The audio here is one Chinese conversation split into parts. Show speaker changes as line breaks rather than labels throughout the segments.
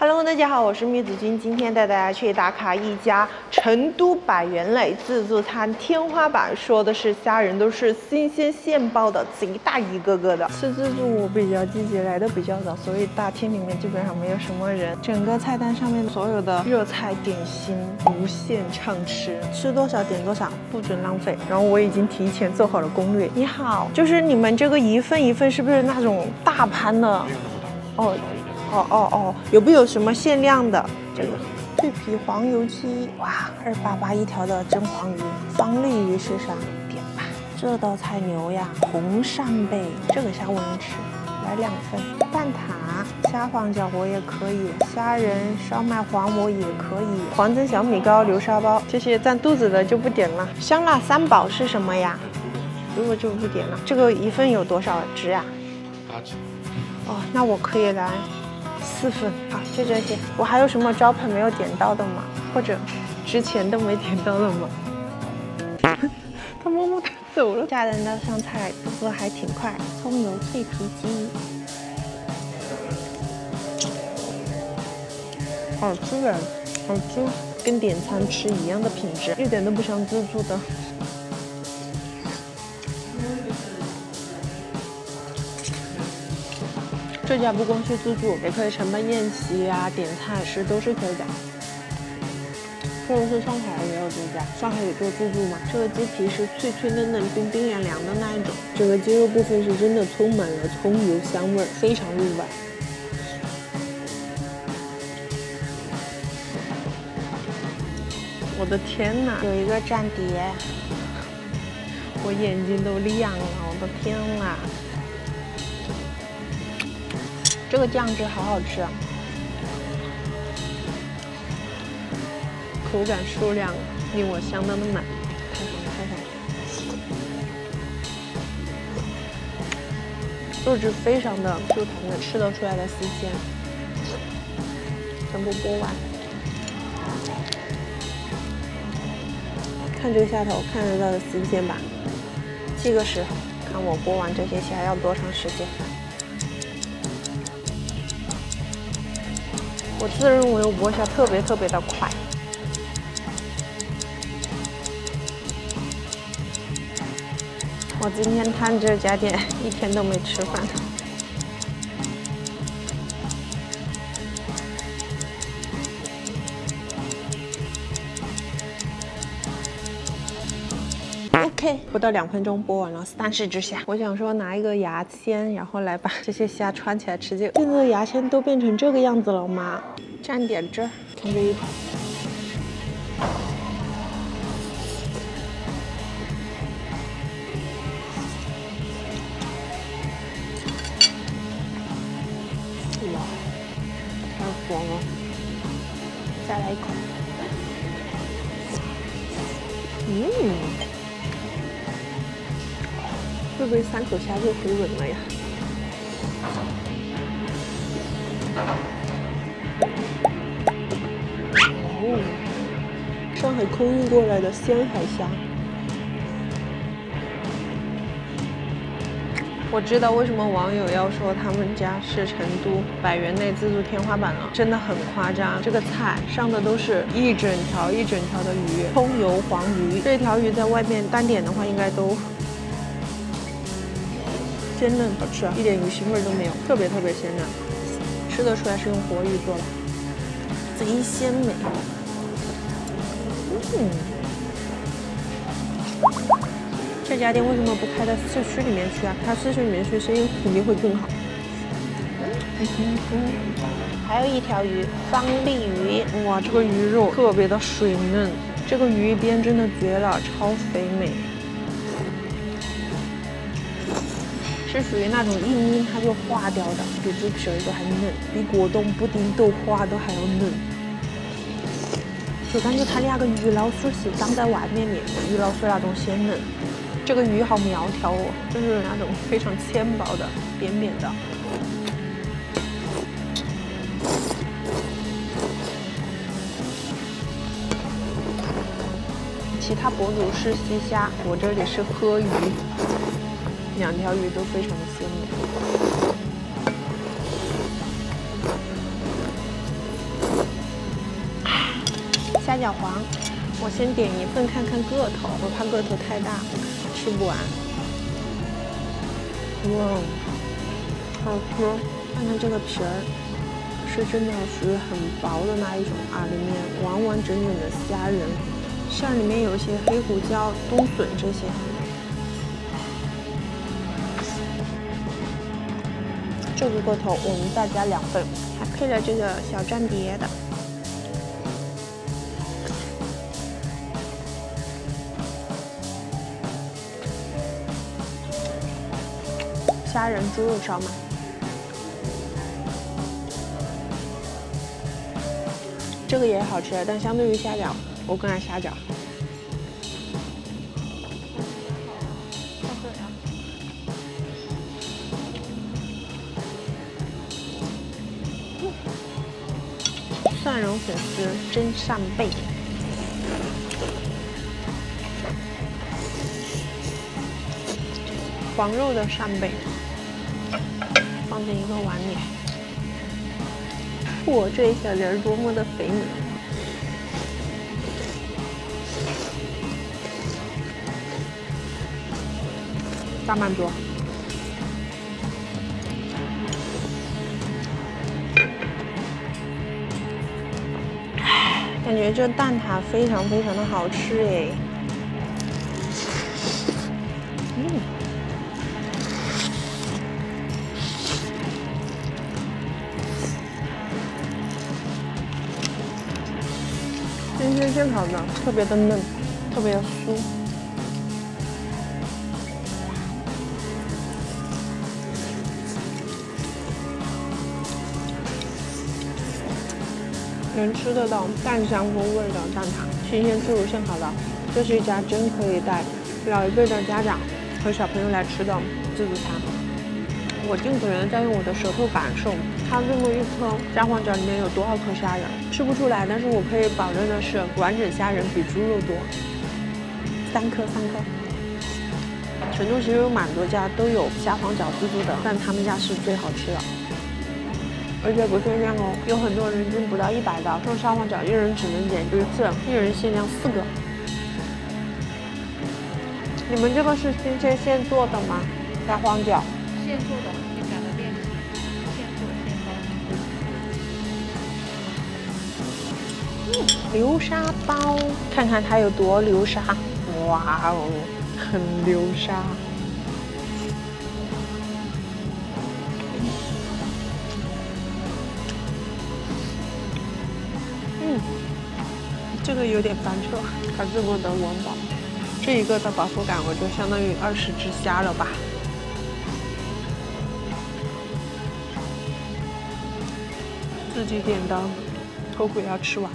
Hello，大家好，我是米子君，今天带大家去打卡一家成都百元类自助餐，天花板说的是虾仁都是新鲜现包的，贼大一个个的。吃自助我比较积极，来的比较早，所以大厅里面基本上没有什么人。整个菜单上面所有的热菜点心无限畅吃，吃多少点多少，不准浪费。然后我已经提前做好了攻略。你好，就是你们这个一份一份是不是那种大盘的？哦。哦哦哦，有没有什么限量的？这个脆皮黄油鸡，哇，二八八一条的真黄鱼，方丽鱼是啥？点吧，这道菜牛呀，红扇贝，这个虾我能吃，来两份。蛋挞、虾黄饺我也可以，虾仁、烧麦黄我也可以，黄蒸小米糕、流沙包，这些占肚子的就不点了。香辣三宝是什么呀？如果就不点了。这个一份有多少只呀？八只。哦，那我可以来。四份，好，就这些。我还有什么招牌没有点到的吗？或者之前都没点到的吗？他默默的走了。家人的上菜动作还挺快。葱油脆皮鸡，好吃的，好吃，跟点餐吃一样的品质，一点都不像自助的。这家不光是自助，也可以承办宴席啊、点菜吃都是可以的。特别是上海也有这家，上海也做自助嘛。这个鸡皮是脆脆嫩嫩、冰冰凉凉的那一种，整个鸡肉部分是真的充满了葱油香味，非常入味。我的天哪，有一个蘸碟，我眼睛都亮了，我的天哪！这个酱汁好好吃啊，口感数量令我相当的满，太爽了太爽了！肉质非常的 Q 弹的，吃得出来的新鲜，全部剥完，看这个虾头，看得到的新鲜吧？计个时，看我剥完这些虾要多长时间？我自认为我剥虾特别特别的快。我今天探这家店一天都没吃饭。不到两分钟剥完了三十只虾。我想说拿一个牙签，然后来把这些虾穿起来吃。这现在牙签都变成这个样子了吗？蘸点汁，看这一口。哇，太爽了！再来一口。嗯。会不会三口虾就回稳了呀？哦，上海空运过来的鲜海虾。我知道为什么网友要说他们家是成都百元内自助天花板了，真的很夸张。这个菜上的都是一整条一整条的鱼，葱油黄鱼。这条鱼在外面单点的话，应该都。鲜嫩好吃，一点鱼腥味都没有，特别特别鲜嫩，吃得出来是用活鱼做的，贼鲜美。嗯，这家店为什么不开在市区里面去啊？它市区里面去生意肯定会更好。还有一条鱼，方丽鱼，哇，这个鱼肉特别的水嫩，这个鱼边真的绝了，超肥美。是属于那种硬硬它就化掉的，比猪皮都还嫩，比果冻、布丁、豆花都还要嫩。就感觉它的那个鱼老水是长在外面的，鱼老水那种鲜嫩。这个鱼好苗条哦，就是那种非常纤薄的、扁扁的。其他博主是西虾，我这里是河鱼。两条鱼都非常的鲜美。虾饺皇，我先点一份看看个头，我怕个头太大吃不完。哇，好吃！看看这个皮儿，是真的属于很薄的那一种啊，里面完完整整的虾仁，馅里面有一些黑胡椒、冬笋这些。这个个头我们再加两份，还配了这个小蘸碟的虾仁猪肉烧麦，这个也好吃，但相对于虾饺，我更爱虾饺。蒜蓉粉丝蒸扇贝，黄肉的扇贝放进一个碗里。嚯，这一小碟多么的肥美！大满桌。感觉这蛋挞非常非常的好吃哎，嗯，新鲜现烤的，特别的嫩，特别的酥。能吃得到蛋香风味的蛋挞，新鲜自如现烤的，这是一家真可以带老一辈的家长和小朋友来吃的自助餐。我尽可能在用我的舌头感受它这么一颗虾皇饺里面有多少颗虾仁，吃不出来，但是我可以保证的是，完整虾仁比猪肉多，三颗三颗。成都其实有蛮多家都有虾皇饺自助的，但他们家是最好吃的。而且不限量哦，有很多人均不到一百的，这种虾皇饺一人只能点一次，一人限量四个。你们这个是新鲜现做的吗？虾皇饺？
现做的，你改了店，现做现
包。嗯，流沙包，看看它有多流沙！哇哦，很流沙。这个有点翻车，它这么的温饱，这一个的饱腹感，我就相当于二十只虾了吧。自己点的，后悔要吃完。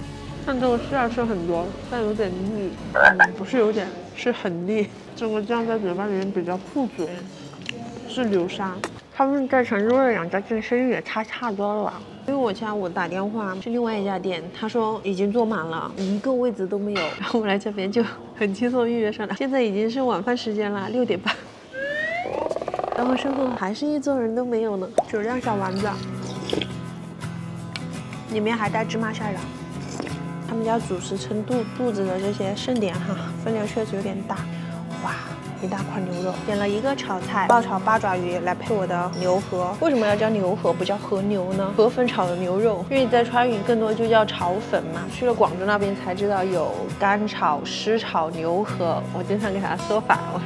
但这个馅儿是很多，但有点腻，嗯，不是有点，是很腻。这个酱在嘴巴里面比较糊嘴，是流沙。他们在成都的两家店生意也差差多了吧？因为我下午打电话去另外一家店，他说已经坐满了，一个位置都没有。然后我来这边就很轻松预约上了。现在已经是晚饭时间了，六点半。然后身后还是一桌人都没有呢。酒酿小丸子，里面还带芝麻馅的。他们家主食撑肚肚子的这些盛典哈，分量确实有点大。一大块牛肉，点了一个炒菜，爆炒八爪鱼来配我的牛河。为什么要叫牛河，不叫和牛呢？河粉炒的牛肉，因为在川渝更多就叫炒粉嘛。去了广州那边才知道有干炒、湿炒牛河，我经常给它说反了。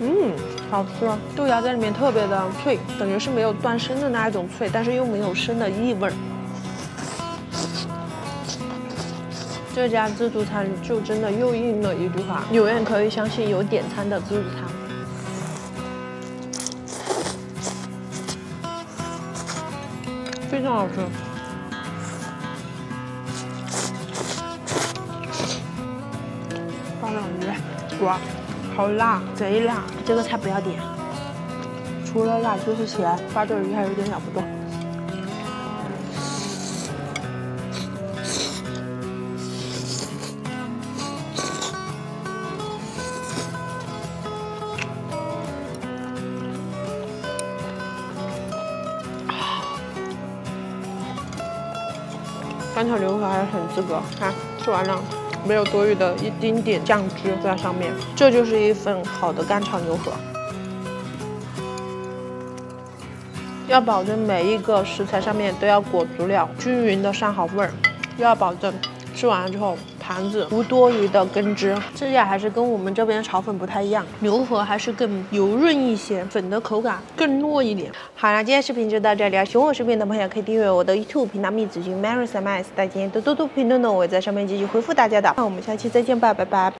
嗯，好吃，豆芽在里面特别的脆，感觉是没有断生的那一种脆，但是又没有生的异味儿。这家自助餐就真的又应了一句话：永远可以相信有点餐的自助餐，非常好吃。八爪鱼，哇，好辣，贼辣！这个菜不要点，除了辣就是咸，八爪鱼还有点咬不动。干炒牛河还是很资格。看，吃完了，没有多余的一丁点酱汁在上面，这就是一份好的干炒牛河。要保证每一个食材上面都要裹足料，均匀的上好味儿，又要保证吃完了之后盘子无多余的根汁。吃起来还是跟我们这边的炒粉不太一样，牛河还是更油润一些，粉的口感更糯一点。好了，今天视频就到这里了，喜欢我视频的朋友可以订阅我的 YouTube 频道蜜子君 Mary s m s 大家多多多评论呢，我会在上面继续回复大家的。那我们下期再见吧，拜拜。